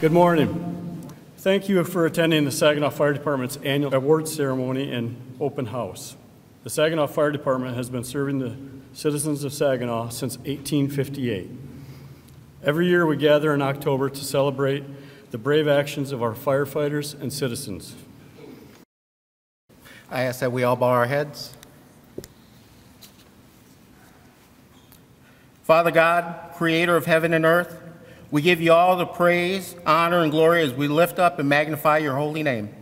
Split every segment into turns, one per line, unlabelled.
Good morning. Thank you for attending the Saginaw Fire Department's annual award ceremony and open house. The Saginaw Fire Department has been serving the citizens of Saginaw since 1858. Every year we gather in October to celebrate the brave actions of our firefighters and citizens.
I ask that we all bow our heads. Father God, creator of heaven and earth, we give you all the praise, honor, and glory as we lift up and magnify your holy name.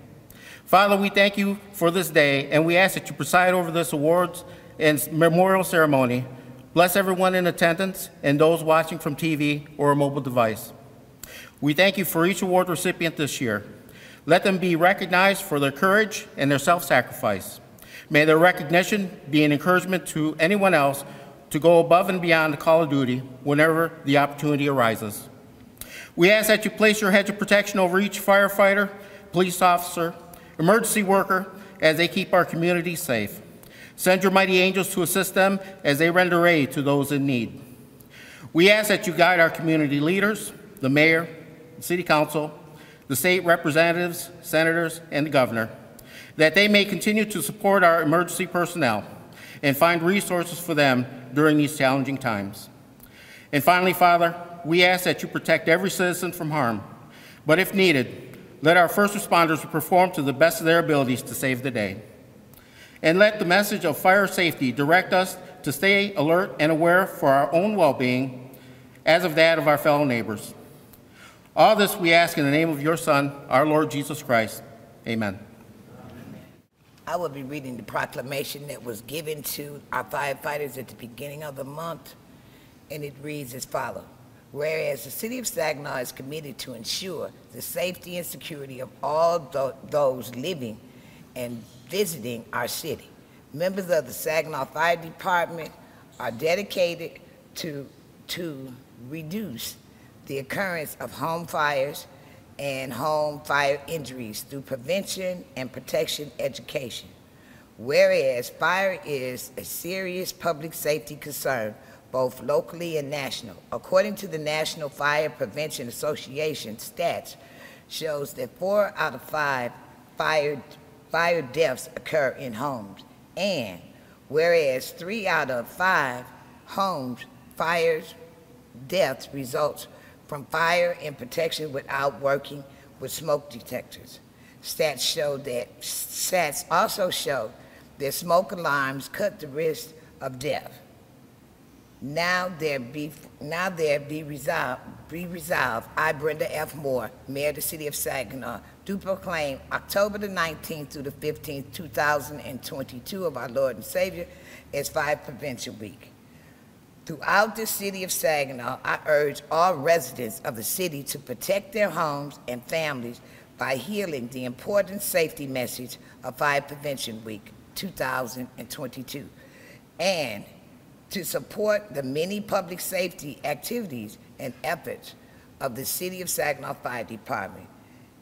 Father, we thank you for this day, and we ask that you preside over this awards and memorial ceremony. Bless everyone in attendance and those watching from TV or a mobile device. We thank you for each award recipient this year. Let them be recognized for their courage and their self-sacrifice. May their recognition be an encouragement to anyone else to go above and beyond the call of duty whenever the opportunity arises. We ask that you place your hedge of protection over each firefighter, police officer, emergency worker as they keep our communities safe. Send your mighty angels to assist them as they render aid to those in need. We ask that you guide our community leaders, the mayor, the city council, the state representatives, senators, and the governor, that they may continue to support our emergency personnel and find resources for them during these challenging times. And finally, Father, we ask that you protect every citizen from harm, but if needed, let our first responders perform to the best of their abilities to save the day. And let the message of fire safety direct us to stay alert and aware for our own well-being as of that of our fellow neighbors. All this we ask in the name of your Son, our Lord Jesus Christ. Amen.
I will be reading the proclamation that was given to our firefighters at the beginning of the month, and it reads as follows. Whereas the City of Saginaw is committed to ensure the safety and security of all those living and visiting our city. Members of the Saginaw Fire Department are dedicated to, to reduce the occurrence of home fires and home fire injuries through prevention and protection education. Whereas fire is a serious public safety concern, both locally and national. According to the National Fire Prevention Association stats, shows that four out of five fire, fire deaths occur in homes. And whereas three out of five homes, fires, deaths results from fire and protection without working with smoke detectors. Stats show that, stats also show that smoke alarms cut the risk of death. Now there be, now there be resolved, be resolved, I, Brenda F. Moore, Mayor of the City of Saginaw, do proclaim October the 19th through the 15th, 2022 of our Lord and Savior as Fire Prevention Week. Throughout the city of Saginaw, I urge all residents of the city to protect their homes and families by healing the important safety message of Fire Prevention Week 2022 and to support the many public safety activities and efforts of the City of Saginaw Fire Department.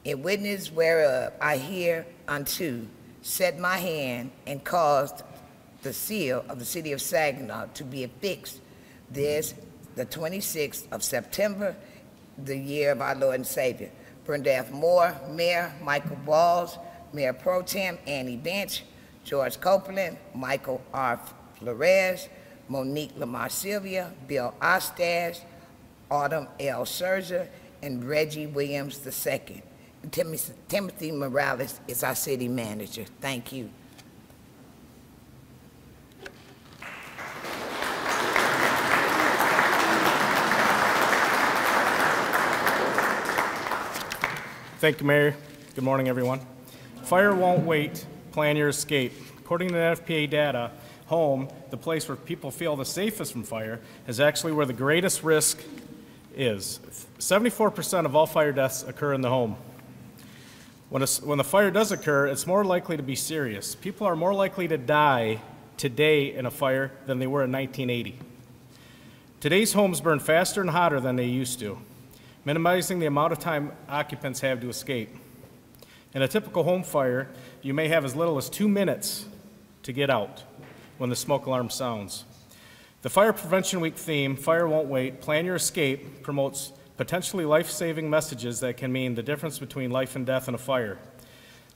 In witness whereof I hereunto set my hand and caused the seal of the City of Saginaw to be affixed this, the 26th of September, the year of our Lord and Savior. Brenda. Moore, Mayor Michael Balls, Mayor Pro Tem Annie Boensch, George Copeland, Michael R. Flores, Monique Lamar Sylvia, Bill Ostash, Autumn L. Scherzer, and Reggie Williams II. Timothy Morales is our city manager. Thank you.
Thank you, Mayor. Good morning, everyone. Fire won't wait. Plan your escape. According to the NFPA data, home, the place where people feel the safest from fire, is actually where the greatest risk is. 74% of all fire deaths occur in the home. When, a, when the fire does occur, it's more likely to be serious. People are more likely to die today in a fire than they were in 1980. Today's homes burn faster and hotter than they used to minimizing the amount of time occupants have to escape. In a typical home fire, you may have as little as two minutes to get out when the smoke alarm sounds. The Fire Prevention Week theme, Fire Won't Wait, Plan Your Escape, promotes potentially life-saving messages that can mean the difference between life and death in a fire.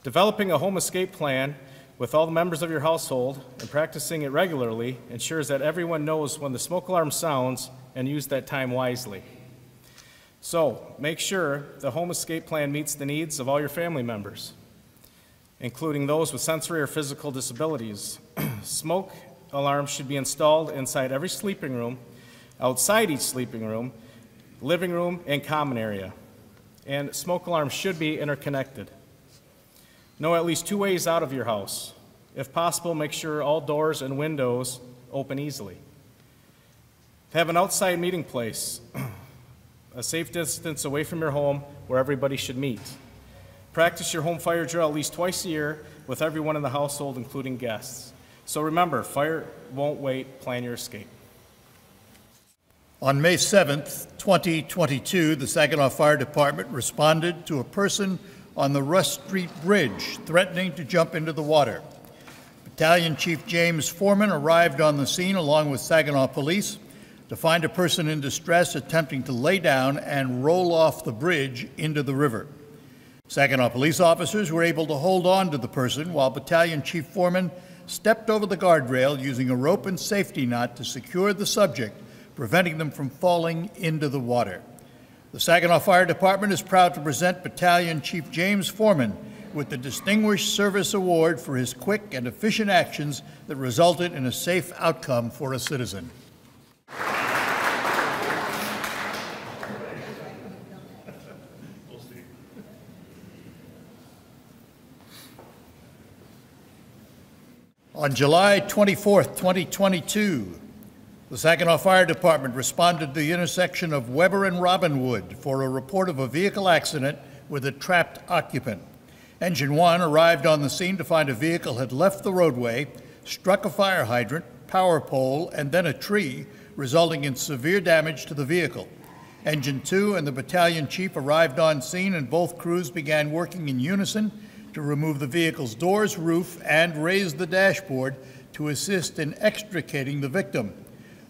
Developing a home escape plan with all the members of your household and practicing it regularly ensures that everyone knows when the smoke alarm sounds and use that time wisely. So, make sure the home escape plan meets the needs of all your family members, including those with sensory or physical disabilities. Smoke alarms should be installed inside every sleeping room, outside each sleeping room, living room, and common area. And smoke alarms should be interconnected. Know at least two ways out of your house. If possible, make sure all doors and windows open easily. Have an outside meeting place, a safe distance away from your home where everybody should meet. Practice your home fire drill at least twice a year with everyone in the household, including guests. So remember, fire won't wait, plan your escape.
On May 7th, 2022, the Saginaw Fire Department responded to a person on the Russ Street Bridge threatening to jump into the water. Battalion Chief James Foreman arrived on the scene along with Saginaw Police to find a person in distress attempting to lay down and roll off the bridge into the river. Saginaw police officers were able to hold on to the person while Battalion Chief Foreman stepped over the guardrail using a rope and safety knot to secure the subject, preventing them from falling into the water. The Saginaw Fire Department is proud to present Battalion Chief James Foreman with the Distinguished Service Award for his quick and efficient actions that resulted in a safe outcome for a citizen. On July 24, 2022, the Saginaw Fire Department responded to the intersection of Weber and Robinwood for a report of a vehicle accident with a trapped occupant. Engine 1 arrived on the scene to find a vehicle had left the roadway, struck a fire hydrant, power pole, and then a tree, resulting in severe damage to the vehicle. Engine 2 and the battalion chief arrived on scene, and both crews began working in unison to remove the vehicle's doors, roof, and raise the dashboard to assist in extricating the victim.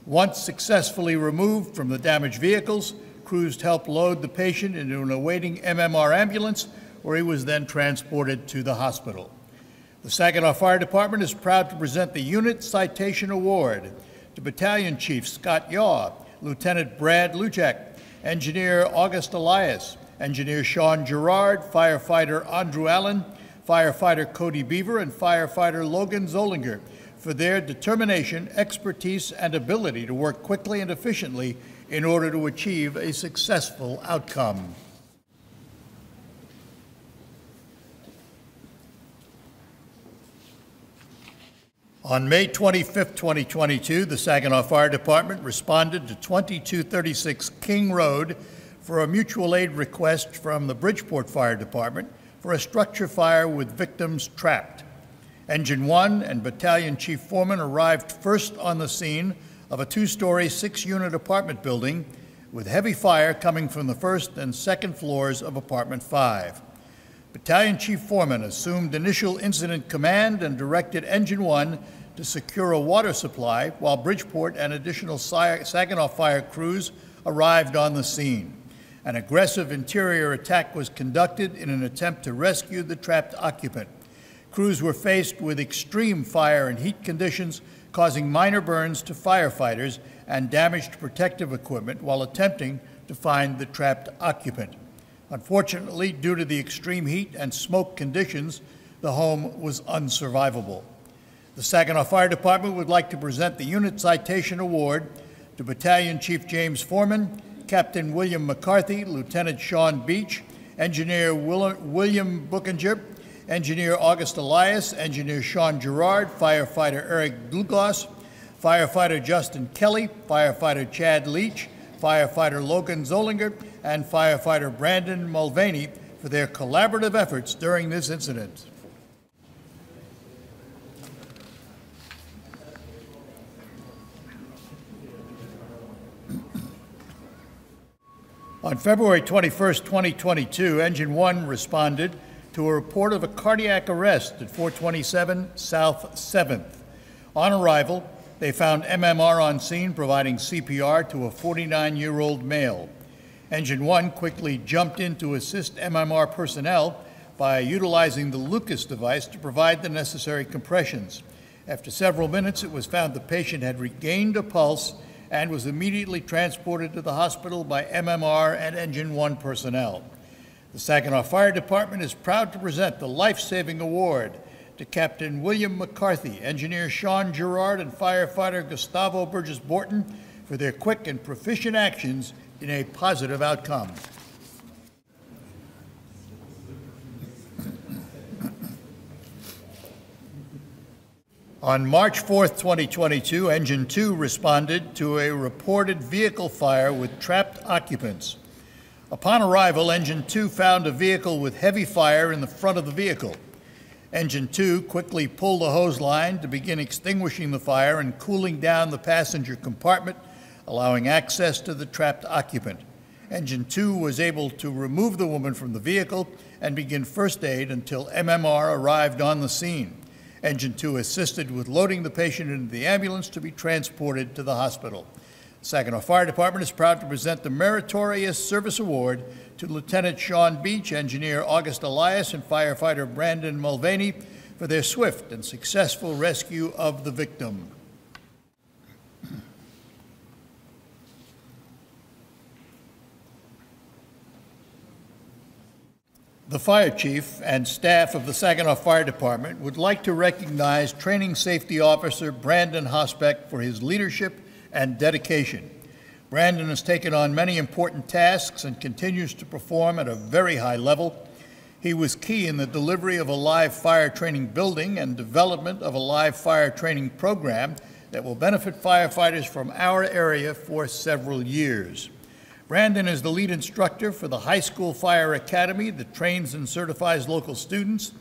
Once successfully removed from the damaged vehicles, crews helped load the patient into an awaiting MMR ambulance, where he was then transported to the hospital. The Saginaw Fire Department is proud to present the Unit Citation Award to Battalion Chief Scott Yaw, Lieutenant Brad Lujak, Engineer August Elias, Engineer Sean Gerard, Firefighter Andrew Allen, Firefighter Cody Beaver, and Firefighter Logan Zollinger for their determination, expertise, and ability to work quickly and efficiently in order to achieve a successful outcome. On May 25, 2022, the Saginaw Fire Department responded to 2236 King Road for a mutual aid request from the Bridgeport Fire Department for a structure fire with victims trapped. Engine 1 and Battalion Chief Foreman arrived first on the scene of a two story, six unit apartment building with heavy fire coming from the first and second floors of Apartment 5. Battalion Chief Foreman assumed initial incident command and directed Engine 1 to secure a water supply while Bridgeport and additional Saginaw fire crews arrived on the scene. An aggressive interior attack was conducted in an attempt to rescue the trapped occupant. Crews were faced with extreme fire and heat conditions, causing minor burns to firefighters and damage to protective equipment while attempting to find the trapped occupant. Unfortunately, due to the extreme heat and smoke conditions, the home was unsurvivable. The Saginaw Fire Department would like to present the Unit Citation Award to Battalion Chief James Foreman, Captain William McCarthy, Lieutenant Sean Beach, Engineer William Bookinger, Engineer August Elias, Engineer Sean Gerard, Firefighter Eric Douglas, Firefighter Justin Kelly, Firefighter Chad Leach, Firefighter Logan Zollinger, and Firefighter Brandon Mulvaney for their collaborative efforts during this incident. On February 21, 2022, Engine 1 responded to a report of a cardiac arrest at 427 South 7th. On arrival, they found MMR on scene providing CPR to a 49 year old male. Engine 1 quickly jumped in to assist MMR personnel by utilizing the Lucas device to provide the necessary compressions. After several minutes, it was found the patient had regained a pulse and was immediately transported to the hospital by MMR and Engine 1 personnel. The Saginaw Fire Department is proud to present the Life Saving Award to Captain William McCarthy, Engineer Sean Gerard, and firefighter Gustavo Burgess Borton for their quick and proficient actions in a positive outcome. On March 4th, 2022, Engine 2 responded to a reported vehicle fire with trapped occupants. Upon arrival, Engine 2 found a vehicle with heavy fire in the front of the vehicle. Engine 2 quickly pulled the hose line to begin extinguishing the fire and cooling down the passenger compartment, allowing access to the trapped occupant. Engine 2 was able to remove the woman from the vehicle and begin first aid until MMR arrived on the scene. Engine 2 assisted with loading the patient into the ambulance to be transported to the hospital. Saginaw Fire Department is proud to present the Meritorious Service Award to Lieutenant Sean Beach, Engineer August Elias, and firefighter Brandon Mulvaney for their swift and successful rescue of the victim. The fire chief and staff of the Saginaw Fire Department would like to recognize Training Safety Officer Brandon Hausbeck for his leadership and dedication. Brandon has taken on many important tasks and continues to perform at a very high level. He was key in the delivery of a live fire training building and development of a live fire training program that will benefit firefighters from our area for several years. Brandon is the lead instructor for the High School Fire Academy that trains and certifies local students.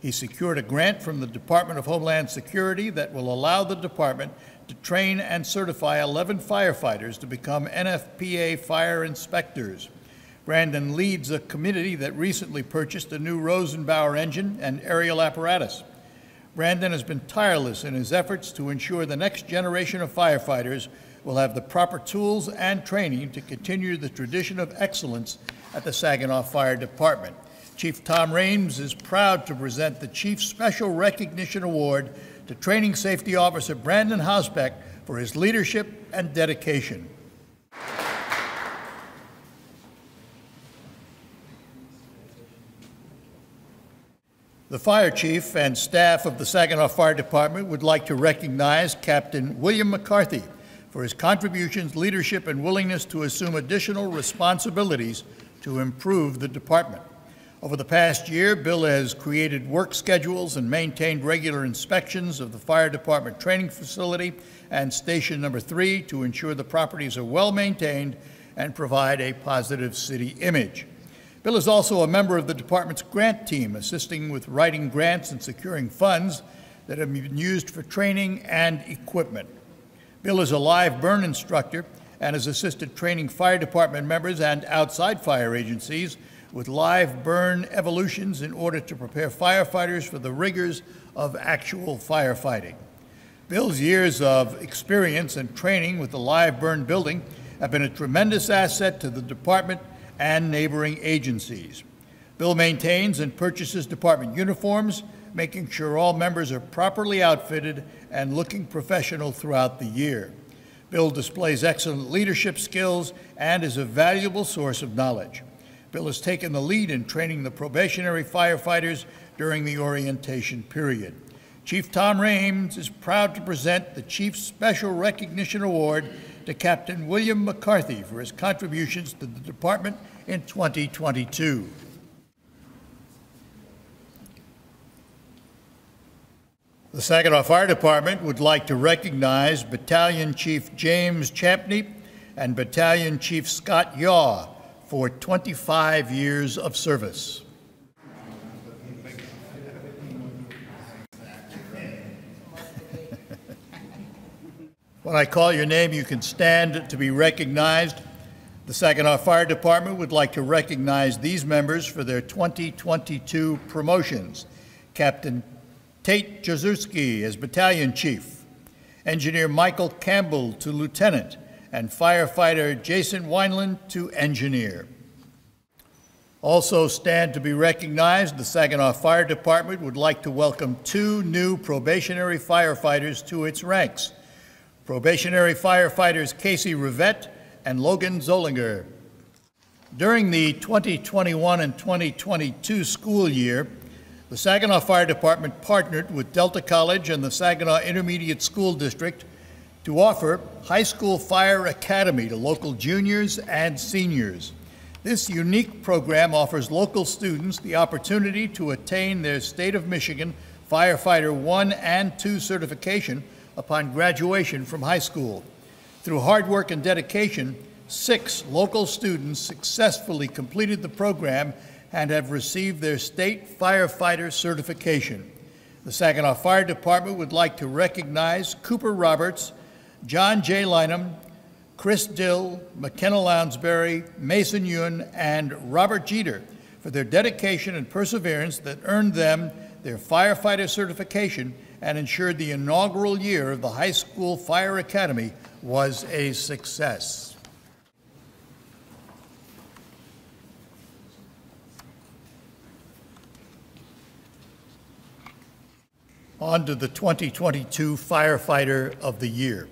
He secured a grant from the Department of Homeland Security that will allow the department to train and certify 11 firefighters to become NFPA fire inspectors. Brandon leads a committee that recently purchased a new Rosenbauer engine and aerial apparatus. Brandon has been tireless in his efforts to ensure the next generation of firefighters will have the proper tools and training to continue the tradition of excellence at the Saginaw Fire Department. Chief Tom Rames is proud to present the Chief Special Recognition Award to Training Safety Officer Brandon Hausbeck for his leadership and dedication. The fire chief and staff of the Saginaw Fire Department would like to recognize Captain William McCarthy for his contributions, leadership, and willingness to assume additional responsibilities to improve the department. Over the past year, Bill has created work schedules and maintained regular inspections of the fire department training facility and station number three to ensure the properties are well maintained and provide a positive city image. Bill is also a member of the department's grant team, assisting with writing grants and securing funds that have been used for training and equipment. Bill is a live burn instructor and has assisted training fire department members and outside fire agencies with live burn evolutions in order to prepare firefighters for the rigors of actual firefighting. Bill's years of experience and training with the live burn building have been a tremendous asset to the department and neighboring agencies. Bill maintains and purchases department uniforms, making sure all members are properly outfitted and looking professional throughout the year. Bill displays excellent leadership skills and is a valuable source of knowledge. Bill has taken the lead in training the probationary firefighters during the orientation period. Chief Tom Rames is proud to present the Chief Special Recognition Award to Captain William McCarthy for his contributions to the department in 2022. The Saginaw Fire Department would like to recognize Battalion Chief James Champney and Battalion Chief Scott Yaw for 25 years of service. When I call your name, you can stand to be recognized. The Saginaw Fire Department would like to recognize these members for their 2022 promotions. Captain Tate Jazurski as Battalion Chief, Engineer Michael Campbell to Lieutenant, and firefighter Jason Wineland to engineer. Also stand to be recognized, the Saginaw Fire Department would like to welcome two new probationary firefighters to its ranks. Probationary firefighters Casey Rivette and Logan Zollinger. During the 2021 and 2022 school year, the Saginaw Fire Department partnered with Delta College and the Saginaw Intermediate School District to offer High School Fire Academy to local juniors and seniors. This unique program offers local students the opportunity to attain their State of Michigan Firefighter 1 and 2 certification upon graduation from high school. Through hard work and dedication, six local students successfully completed the program and have received their state firefighter certification. The Saginaw Fire Department would like to recognize Cooper Roberts, John J. Lynham, Chris Dill, McKenna Lounsbury, Mason Yun, and Robert Jeter for their dedication and perseverance that earned them their firefighter certification and ensured the inaugural year of the High School Fire Academy was a success. On to the 2022 Firefighter of the Year.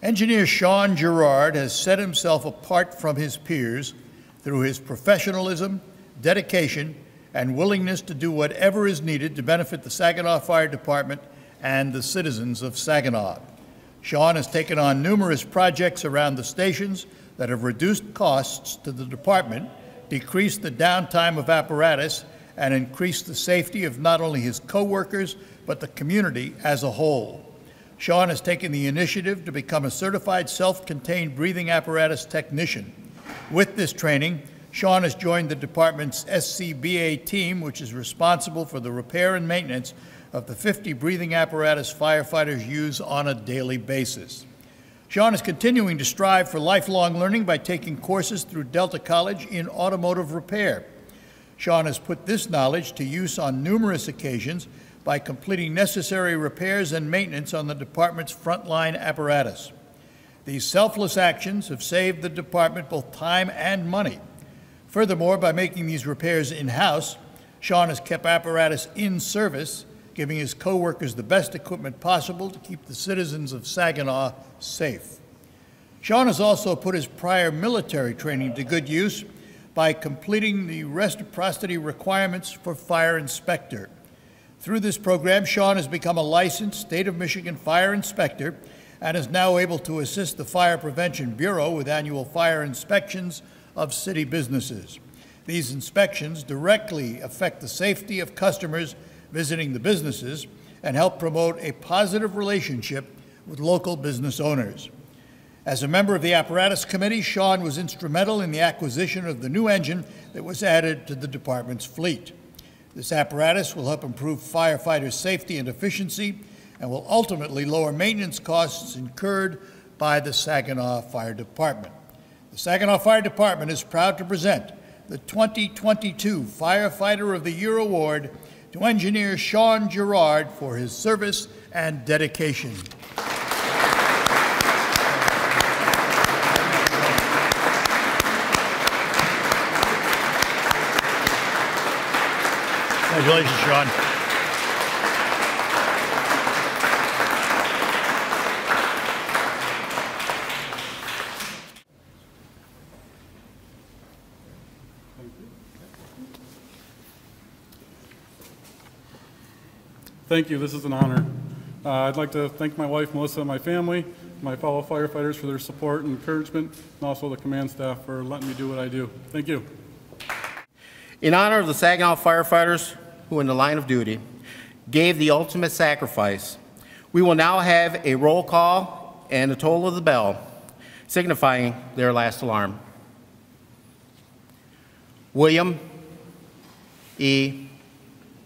Engineer Sean Gerard has set himself apart from his peers through his professionalism, dedication, and willingness to do whatever is needed to benefit the Saginaw Fire Department and the citizens of Saginaw. Sean has taken on numerous projects around the stations that have reduced costs to the department, decreased the downtime of apparatus, and increase the safety of not only his coworkers, but the community as a whole. Sean has taken the initiative to become a certified self-contained breathing apparatus technician. With this training, Sean has joined the department's SCBA team, which is responsible for the repair and maintenance of the 50 breathing apparatus firefighters use on a daily basis. Sean is continuing to strive for lifelong learning by taking courses through Delta College in automotive repair. Sean has put this knowledge to use on numerous occasions by completing necessary repairs and maintenance on the department's frontline apparatus. These selfless actions have saved the department both time and money. Furthermore, by making these repairs in-house, Sean has kept apparatus in service, giving his coworkers the best equipment possible to keep the citizens of Saginaw safe. Sean has also put his prior military training to good use by completing the reciprocity requirements for fire inspector. Through this program, Sean has become a licensed State of Michigan fire inspector and is now able to assist the Fire Prevention Bureau with annual fire inspections of city businesses. These inspections directly affect the safety of customers visiting the businesses and help promote a positive relationship with local business owners. As a member of the apparatus committee, Sean was instrumental in the acquisition of the new engine that was added to the department's fleet. This apparatus will help improve firefighters' safety and efficiency and will ultimately lower maintenance costs incurred by the Saginaw Fire Department. The Saginaw Fire Department is proud to present the 2022 Firefighter of the Year Award to engineer Sean Gerard for his service and dedication. Congratulations, Sean.
Thank you. This is an honor. Uh, I'd like to thank my wife, Melissa, and my family, my fellow firefighters for their support and encouragement, and also the command staff for letting me do what I do. Thank you.
In honor of the Saginaw firefighters who, in the line of duty, gave the ultimate sacrifice, we will now have a roll call and a toll of the bell signifying their last alarm. William E.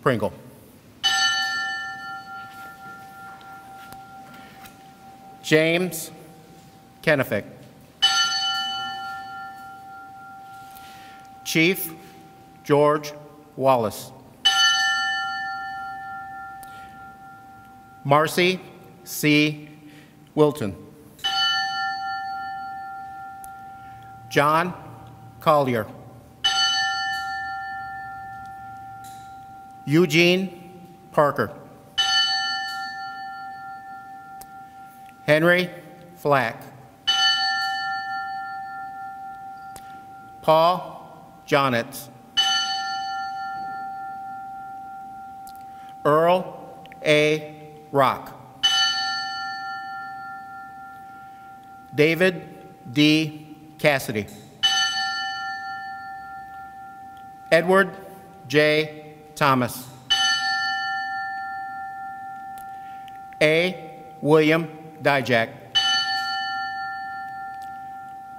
Pringle. James Kenefick. Chief George Wallace. Marcy C. Wilton. John Collier. Eugene Parker. Henry Flack. Paul Jonitz. Earl A. Rock. David D. Cassidy. Edward J. Thomas. A. William Dijak.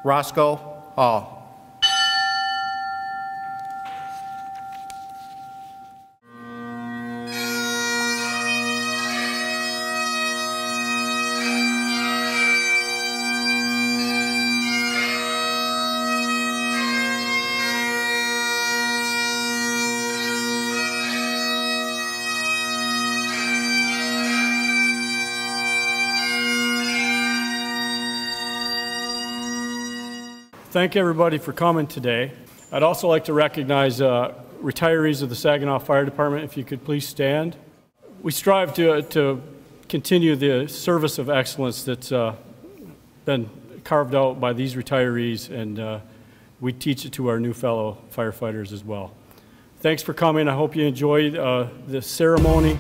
Roscoe Hall.
Thank everybody for coming today. I'd also like to recognize uh, retirees of the Saginaw Fire Department. If you could please stand. We strive to, to continue the service of excellence that's uh, been carved out by these retirees, and uh, we teach it to our new fellow firefighters as well. Thanks for coming. I hope you enjoyed uh, the ceremony.